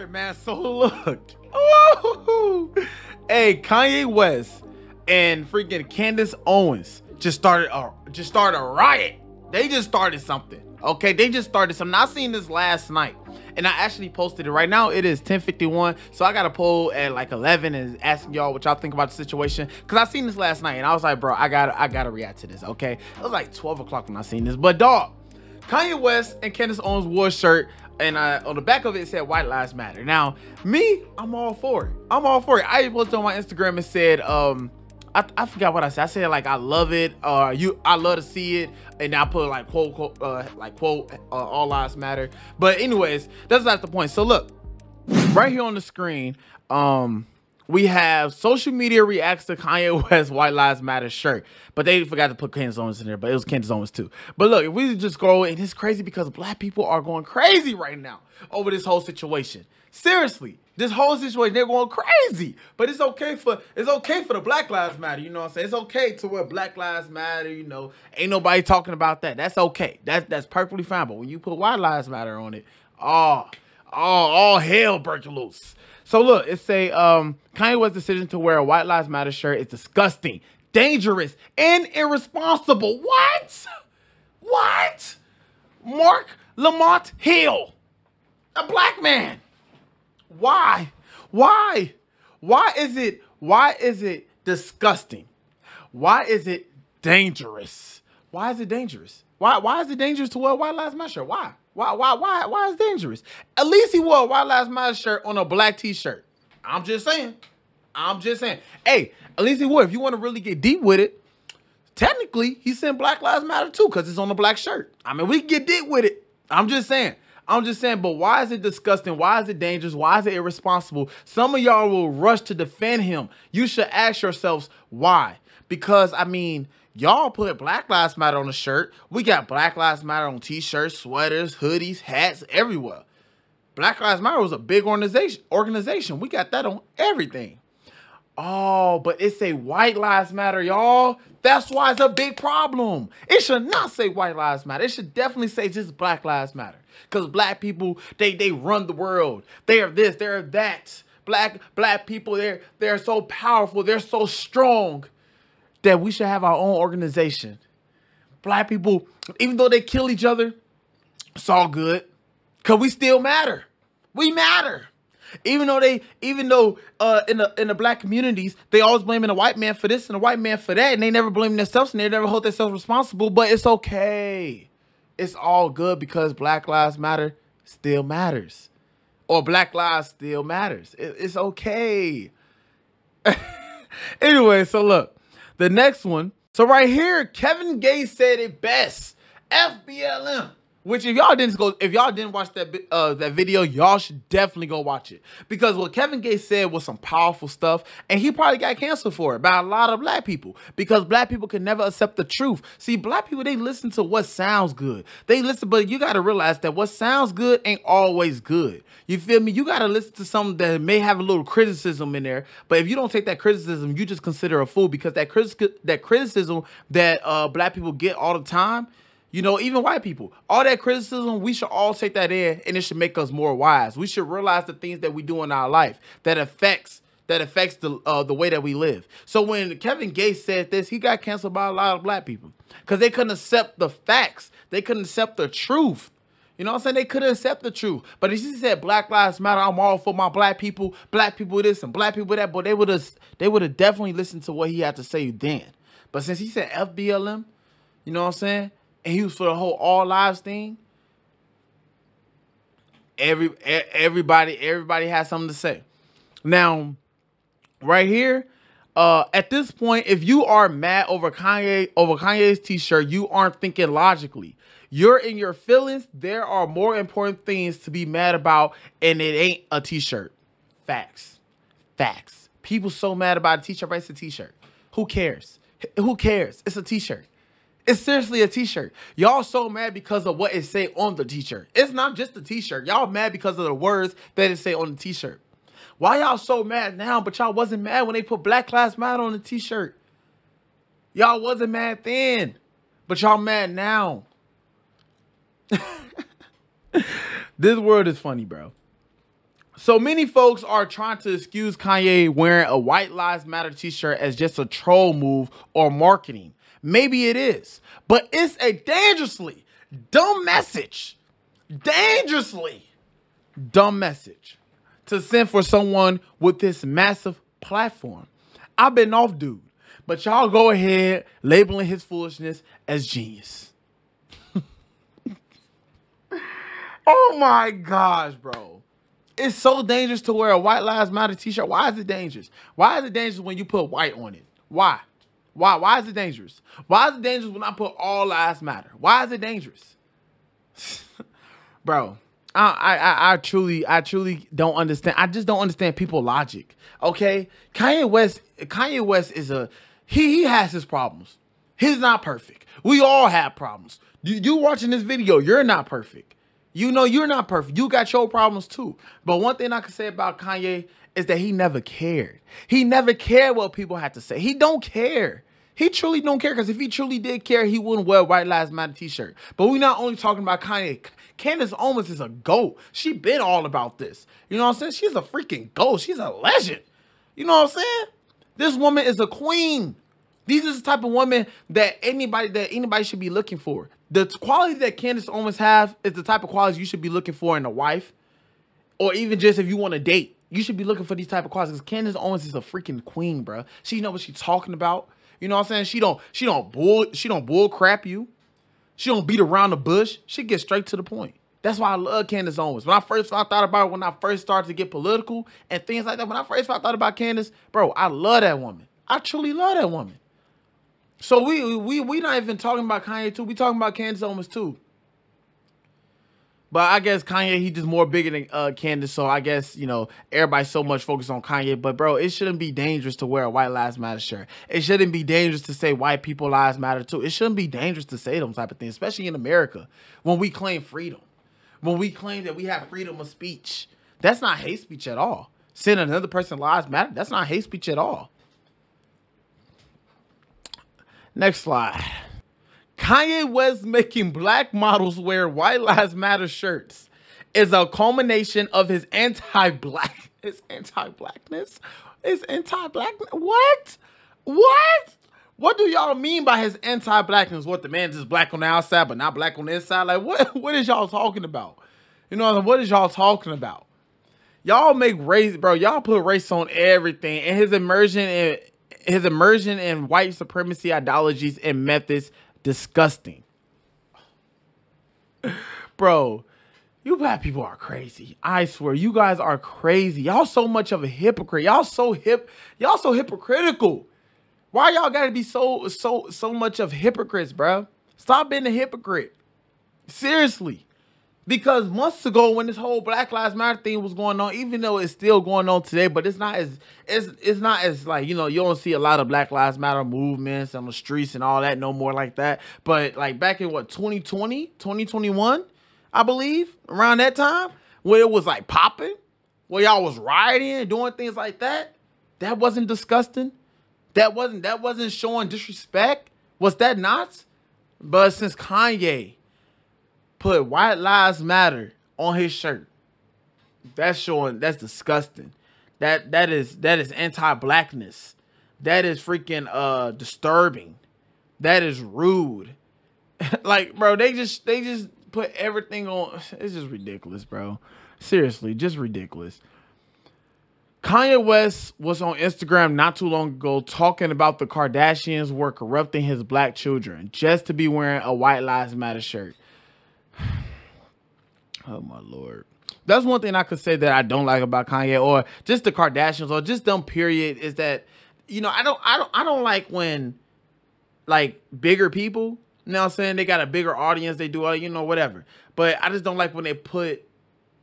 right, man. So look. Hey, Kanye West and freaking Candace Owens just started a just started a riot. They just started something. Okay, they just started something. I seen this last night, and I actually posted it right now. It is 10:51, so I got a poll at like 11 and asking y'all what y'all think about the situation. Cause I seen this last night, and I was like, bro, I gotta I gotta react to this. Okay, it was like 12 o'clock when I seen this, but dog, Kanye West and Candace Owens wore a shirt and uh, on the back of it, it said "White Lives Matter." Now, me, I'm all for it. I'm all for it. I posted on my Instagram and said, um, I, I forgot what I said. I said like I love it. Uh, you, I love to see it, and I put like quote, quote uh, like quote, uh, all lives matter. But anyways, that's not the point. So look, right here on the screen, um, we have social media reacts to Kanye West White Lives Matter shirt, but they forgot to put Candace Owens in there, but it was Candace Owens too. But look, if we just go, and it's crazy because black people are going crazy right now over this whole situation. Seriously, this whole situation, they're going crazy. But it's okay for it's okay for the Black Lives Matter, you know what I'm saying? It's okay to wear Black Lives Matter, you know. Ain't nobody talking about that. That's okay. That's that's perfectly fine. But when you put White Lives Matter on it, oh, oh, all hell breaking loose. So look, it say um, Kanye West's decision to wear a White Lives Matter shirt is disgusting, dangerous, and irresponsible. What? What? Marc Lamont Hill, a black man. Why? Why? Why is it? Why is it disgusting? Why is it dangerous? Why is it dangerous? Why? Why is it dangerous to wear a White Lives Matter shirt? Why? Why, why, why, why is dangerous? At least he wore a White Lives Matter shirt on a black t-shirt. I'm just saying. I'm just saying. Hey, at least he wore. If you want to really get deep with it, technically he sent Black Lives Matter too, because it's on a black shirt. I mean, we can get deep with it. I'm just saying. I'm just saying, but why is it disgusting? Why is it dangerous? Why is it irresponsible? Some of y'all will rush to defend him. You should ask yourselves why. Because I mean, Y'all put Black Lives Matter on the shirt. We got Black Lives Matter on t-shirts, sweaters, hoodies, hats, everywhere. Black Lives Matter was a big organization. Organization. We got that on everything. Oh, but it say White Lives Matter, y'all. That's why it's a big problem. It should not say White Lives Matter. It should definitely say just Black Lives Matter. Because black people, they they run the world. They are this, they're that. Black black people, they're they're so powerful, they're so strong that we should have our own organization. Black people, even though they kill each other, it's all good. Cause we still matter. We matter. Even though they, even though uh, in the in the black communities, they always blaming the white man for this and the white man for that, and they never blame themselves and they never hold themselves responsible. But it's okay. It's all good because Black Lives Matter still matters, or Black Lives still matters. It, it's okay. anyway, so look, the next one. So right here, Kevin Gates said it best. FBLM. Which if y'all didn't go, if y'all didn't watch that uh, that video, y'all should definitely go watch it because what Kevin Gates said was some powerful stuff, and he probably got canceled for it by a lot of black people because black people can never accept the truth. See, black people they listen to what sounds good. They listen, but you got to realize that what sounds good ain't always good. You feel me? You got to listen to something that may have a little criticism in there, but if you don't take that criticism, you just consider a fool because that criticism that criticism that uh, black people get all the time you know, even white people, all that criticism, we should all take that in and it should make us more wise. We should realize the things that we do in our life that affects that affects the uh, the way that we live. So when Kevin Gates said this, he got canceled by a lot of black people because they couldn't accept the facts. They couldn't accept the truth. You know what I'm saying? They couldn't accept the truth. But if he said Black Lives Matter, I'm all for my black people, black people this and black people that, but they would have they would have definitely listened to what he had to say then. But since he said FBLM, you know what I'm saying? And he was for the whole all lives thing, every everybody everybody has something to say. Now, right here, uh, at this point, if you are mad over Kanye over Kanye's t-shirt, you aren't thinking logically. You're in your feelings. There are more important things to be mad about, and it ain't a t-shirt. Facts. Facts. People so mad about a t-shirt, but it's a t-shirt. Who cares? Who cares? It's a t-shirt. It's seriously a t-shirt. Y'all so mad because of what it say on the t-shirt. It's not just the t-shirt. Y'all mad because of the words that it say on the t-shirt. Why y'all so mad now, but y'all wasn't mad when they put Black Lives Matter on the t-shirt? Y'all wasn't mad then, but y'all mad now. this world is funny, bro. So many folks are trying to excuse Kanye wearing a White Lives Matter t-shirt as just a troll move or marketing. Maybe it is, but it's a dangerously dumb message. Dangerously dumb message to send for someone with this massive platform. I've been off, dude, but y'all go ahead labeling his foolishness as genius. oh my gosh, bro. It's so dangerous to wear a White Lives Matter t-shirt. Why is it dangerous? Why is it dangerous when you put white on it? Why? Why? Why is it dangerous? Why is it dangerous when I put all lives matter? Why is it dangerous? Bro, I, I I truly I truly don't understand. I just don't understand people logic. Okay, Kanye West Kanye West is a he he has his problems. He's not perfect. We all have problems. You, you watching this video, you're not perfect. You know you're not perfect. You got your problems too. But one thing I can say about Kanye is that he never cared. He never cared what people had to say. He don't care. He truly don't care because if he truly did care, he wouldn't wear White Lives Matter t-shirt. But we're not only talking about Kanye. Candace Owens is a goat. She been all about this. You know what I'm saying? She's a freaking goat. She's a legend. You know what I'm saying? This woman is a queen. These is the type of woman that anybody that anybody should be looking for. The quality that Candace Owens have is the type of qualities you should be looking for in a wife, or even just if you want to date. You should be looking for these type of qualities. Candace Owens is a freaking queen, bro. She know what she's talking about. You know what I'm saying? She don't she don't bull she don't bull crap you. She don't beat around the bush. She gets straight to the point. That's why I love Candace Owens. When I first I thought about it, when I first started to get political and things like that, when I first thought about Candace, bro, I love that woman. I truly love that woman. So we we we not even talking about Kanye too. We talking about Candace Owens too. But I guess Kanye, he just more bigger than uh, Candace. So I guess, you know, everybody's so much focused on Kanye. But, bro, it shouldn't be dangerous to wear a White Lives Matter shirt. It shouldn't be dangerous to say white people lives matter too. It shouldn't be dangerous to say those type of things, especially in America when we claim freedom. When we claim that we have freedom of speech. That's not hate speech at all. Saying another person lives matter, that's not hate speech at all. Next slide. Kanye West making black models wear White Lives Matter shirts is a culmination of his anti-black, his anti-blackness, his anti-blackness. What? What? What do y'all mean by his anti-blackness? What the man just black on the outside but not black on the inside? Like what? What is y'all talking about? You know what is y'all talking about? Y'all make race, bro. Y'all put race on everything, and his immersion in his immersion in white supremacy ideologies and methods disgusting. Bro, you black people are crazy. I swear, you guys are crazy. Y'all so much of a hypocrite. Y'all so hip. Y'all so hypocritical. Why y'all gotta be so so so much of hypocrites, bro? Stop being a hypocrite. Seriously. Because months ago, when this whole Black Lives Matter thing was going on, even though it's still going on today, but it's not as it's it's not as like you know you don't see a lot of Black Lives Matter movements on the streets and all that no more like that. But like back in what 2020, 2021, I believe around that time where it was like popping, where y'all was rioting and doing things like that, that wasn't disgusting. That wasn't that wasn't showing disrespect. Was that not? But since Kanye put white lives matter on his shirt. That's showing that's disgusting. That that is that is anti-blackness. That is freaking uh disturbing. That is rude. like, bro, they just they just put everything on it's just ridiculous, bro. Seriously, just ridiculous. Kanye West was on Instagram not too long ago talking about the Kardashians were corrupting his black children just to be wearing a White Lives Matter shirt. Oh my lord. That's one thing I could say that I don't like about Kanye or just the Kardashians or just them period is that you know, I don't I don't I don't like when like bigger people, you know I'm saying, they got a bigger audience, they do all you know whatever. But I just don't like when they put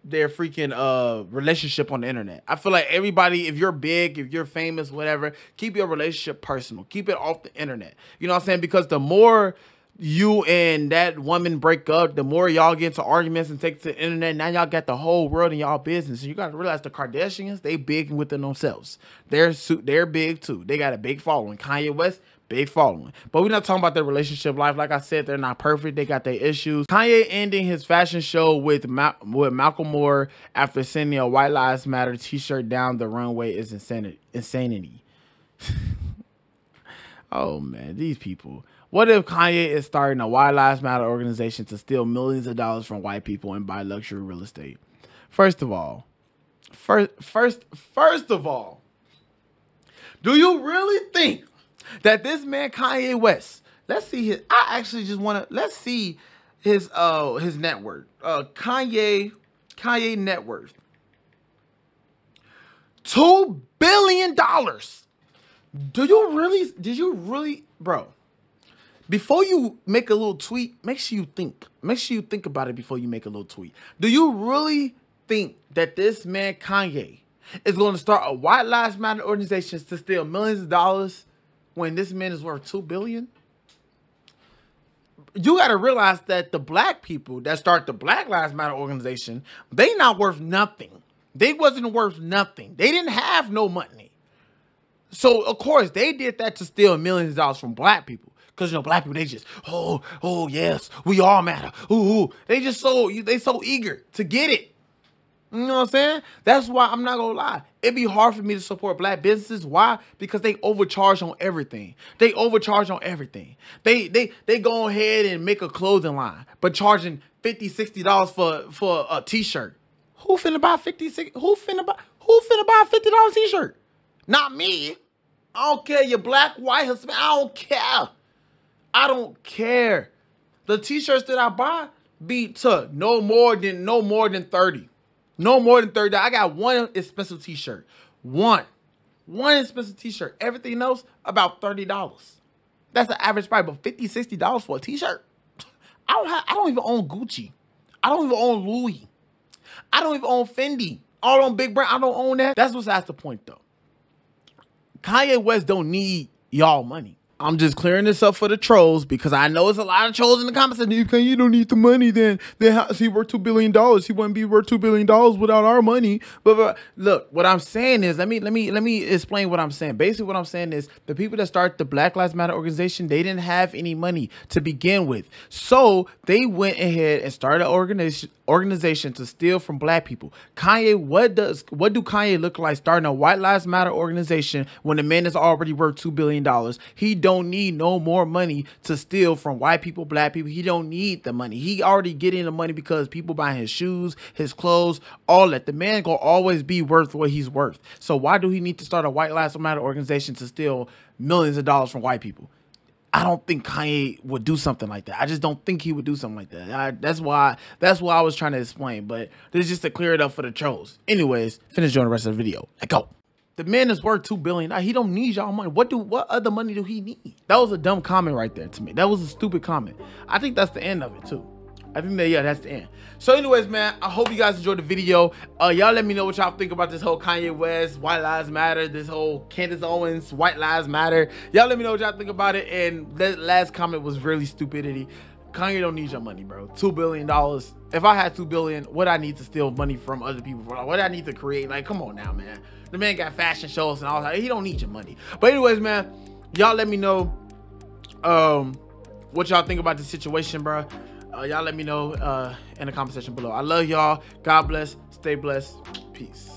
their freaking uh relationship on the internet. I feel like everybody, if you're big, if you're famous, whatever, keep your relationship personal. Keep it off the internet. You know what I'm saying? Because the more you and that woman break up, the more y'all get into arguments and take to the internet, now y'all got the whole world in y'all business. And you gotta realize the Kardashians, they big within themselves. They're they're big too. They got a big following. Kanye West, Big following. But we're not talking about their relationship life. Like I said, they're not perfect. They got their issues. Kanye ending his fashion show with, Ma- with Malcolm Moore after sending a White Lives Matter t-shirt down the runway is insanity. insanity. oh man, these people. What if Kanye is starting a White Lives Matter organization to steal millions of dollars from white people and buy luxury real estate? First of all, first first first of all, do you really think that this man Kanye West, let's see his I actually just want to let's see his uh his net worth. Uh Kanye Kanye net worth. 2 billion dollars. Do you really did you really bro? Before you make a little tweet, make sure you think. Make sure you think about it before you make a little tweet. Do you really think that this man Kanye is going to start a White Lives Matter organization to steal millions of dollars when this man is worth two billion? You got to realize that the black people that start the Black Lives Matter organization, they not worth nothing. They wasn't worth nothing. They didn't have no money. So of course they did that to steal millions of dollars from black people. Cause you know black people they just oh oh yes we all matter ooh, ooh. they just so they so eager to get it you know what I'm saying? That's why I'm not gonna lie. It'd be hard for me to support black businesses. Why? Because they overcharge on everything. They overcharge on everything. They they they go ahead and make a clothing line, but charging 50 60 dollars for for a t-shirt. Who finna buy 50 60, who finna buy who finna buy a 50 dollar t-shirt? Not me. I don't care. You're black, white, Hispanic. I don't care. I don't care. The t-shirts that I buy be to no more than no more than 30. No more than 30 I got one expensive t-shirt. One. One expensive t-shirt. Everything else about $30. That's the average price, but 50 $60 for a t-shirt. I don't have I don't even own Gucci. I don't even own Louis. I don't even own Fendi. All on big brand. I don't own that. That's what's that's the point though. Kanye West don't need y'all money. I'm just clearing this up for the trolls because I know it's a lot of trolls in the comments saying, if you don't need the money, then then how is he worth two billion dollars? He wouldn't be worth two billion dollars without our money. But, but look, what I'm saying is, let me let me let me explain what I'm saying. Basically, what I'm saying is the people that start the Black Lives Matter organization, they didn't have any money to begin with, so they went ahead and started an organization organization to steal from black people. Kanye, what does what do Kanye look like starting a White Lives Matter organization when the man is already worth two billion dollars? He don't need no more money to steal from white people, black people. He don't need the money. He already getting the money because people buying his shoes, his clothes, all that. The man gonna always be worth what he's worth. So why do he need to start a White Lives Matter organization to steal millions of dollars from white people? I don't think Kanye would do something like that. I just don't think he would do something like that. I, that's why that's why I was trying to explain. But this is just to clear it up for the trolls. Anyways, finish doing the rest of the video. Let go. The man is worth two billion. He don't need y'all money. What do what other money do he need? That was a dumb comment right there to me. That was a stupid comment. I think that's the end of it too. I think that yeah, that's the end. So, anyways, man, I hope you guys enjoyed the video. Uh, y'all let me know what y'all think about this whole Kanye West, White Lives Matter, this whole Candace Owens, White Lives Matter. Y'all let me know what y'all think about it. And that last comment was really stupidity. Kanye don't need your money, bro. Two billion dollars. If I had two billion, what I need to steal money from other people for? What I need to create? Like, come on now, man. The man got fashion shows and all that. He don't need your money. But anyways, man, y'all let me know um what y'all think about the situation, bro. Uh, y'all let me know uh, in the comment section below. I love y'all. God bless. Stay blessed. Peace.